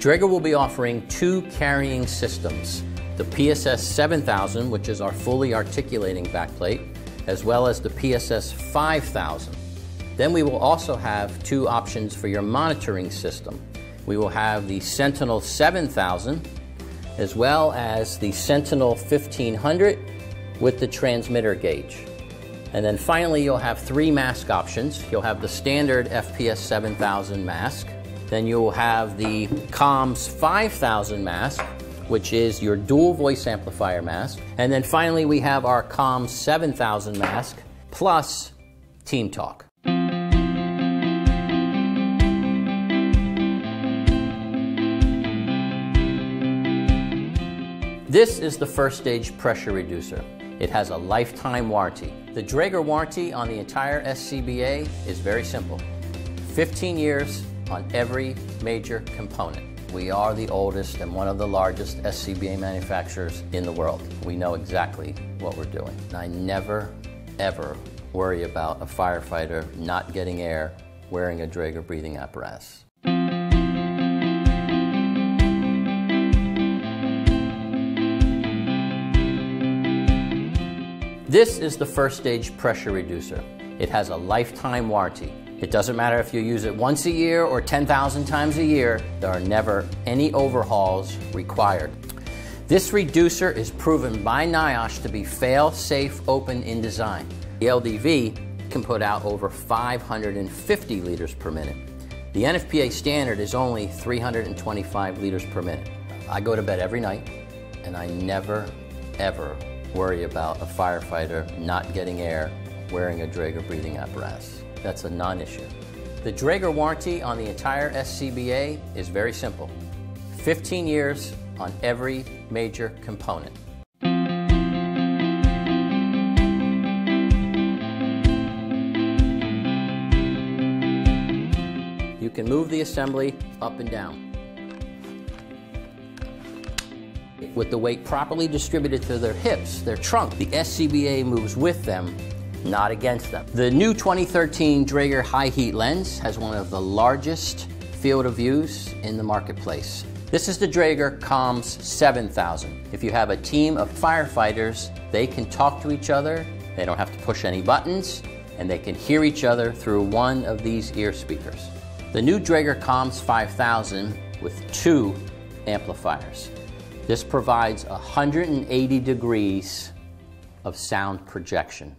Draeger will be offering two carrying systems, the PSS 7000, which is our fully articulating backplate, as well as the PSS 5000. Then we will also have two options for your monitoring system. We will have the Sentinel 7000, as well as the Sentinel 1500 with the transmitter gauge. And then finally, you'll have three mask options. You'll have the standard FPS 7000 mask, then you'll have the Comms 5000 mask, which is your dual voice amplifier mask. And then finally, we have our Comms 7000 mask plus Team Talk. This is the first stage pressure reducer. It has a lifetime warranty. The Draeger warranty on the entire SCBA is very simple. 15 years, on every major component. We are the oldest and one of the largest SCBA manufacturers in the world. We know exactly what we're doing. I never, ever worry about a firefighter not getting air wearing a Draeger breathing apparatus. This is the first stage pressure reducer. It has a lifetime warranty. It doesn't matter if you use it once a year or 10,000 times a year, there are never any overhauls required. This reducer is proven by NIOSH to be fail-safe open in design. The LDV can put out over 550 liters per minute. The NFPA standard is only 325 liters per minute. I go to bed every night and I never, ever worry about a firefighter not getting air wearing a Draeger breathing apparatus. That's a non-issue. The Draeger warranty on the entire SCBA is very simple. 15 years on every major component. You can move the assembly up and down. With the weight properly distributed to their hips, their trunk, the SCBA moves with them not against them. The new 2013 Draeger High Heat Lens has one of the largest field of views in the marketplace. This is the Draeger Comms 7000. If you have a team of firefighters, they can talk to each other, they don't have to push any buttons, and they can hear each other through one of these ear speakers. The new Draeger Comms 5000 with two amplifiers. This provides 180 degrees of sound projection.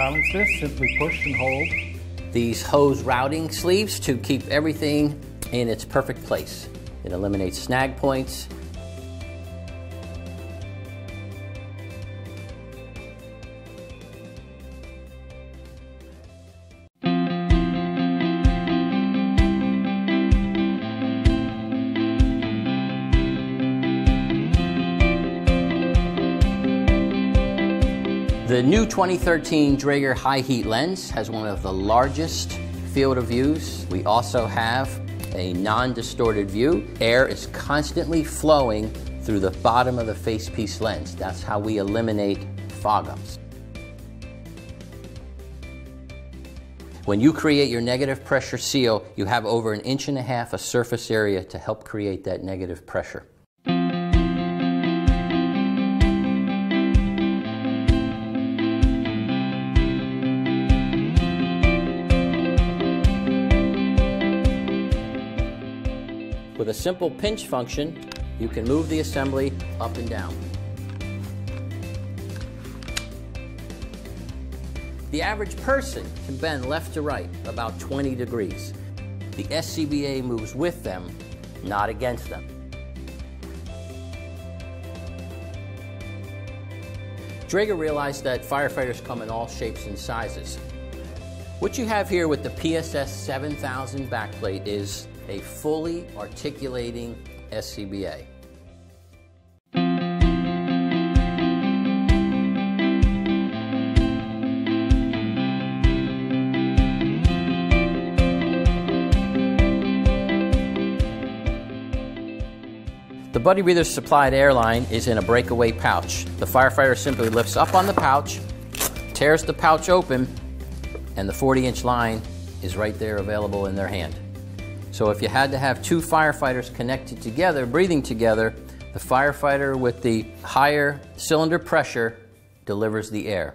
Silence this, simply push and hold. These hose routing sleeves to keep everything in its perfect place. It eliminates snag points, The new 2013 Draeger High Heat Lens has one of the largest field of views. We also have a non-distorted view. Air is constantly flowing through the bottom of the facepiece lens. That's how we eliminate fog-ups. When you create your negative pressure seal, you have over an inch and a half of surface area to help create that negative pressure. With a simple pinch function, you can move the assembly up and down. The average person can bend left to right about 20 degrees. The SCBA moves with them, not against them. Draeger realized that firefighters come in all shapes and sizes. What you have here with the PSS 7000 backplate is a fully articulating SCBA. The Buddy Breather supplied airline is in a breakaway pouch. The firefighter simply lifts up on the pouch, tears the pouch open, and the 40 inch line is right there available in their hand. So if you had to have two firefighters connected together, breathing together, the firefighter with the higher cylinder pressure delivers the air.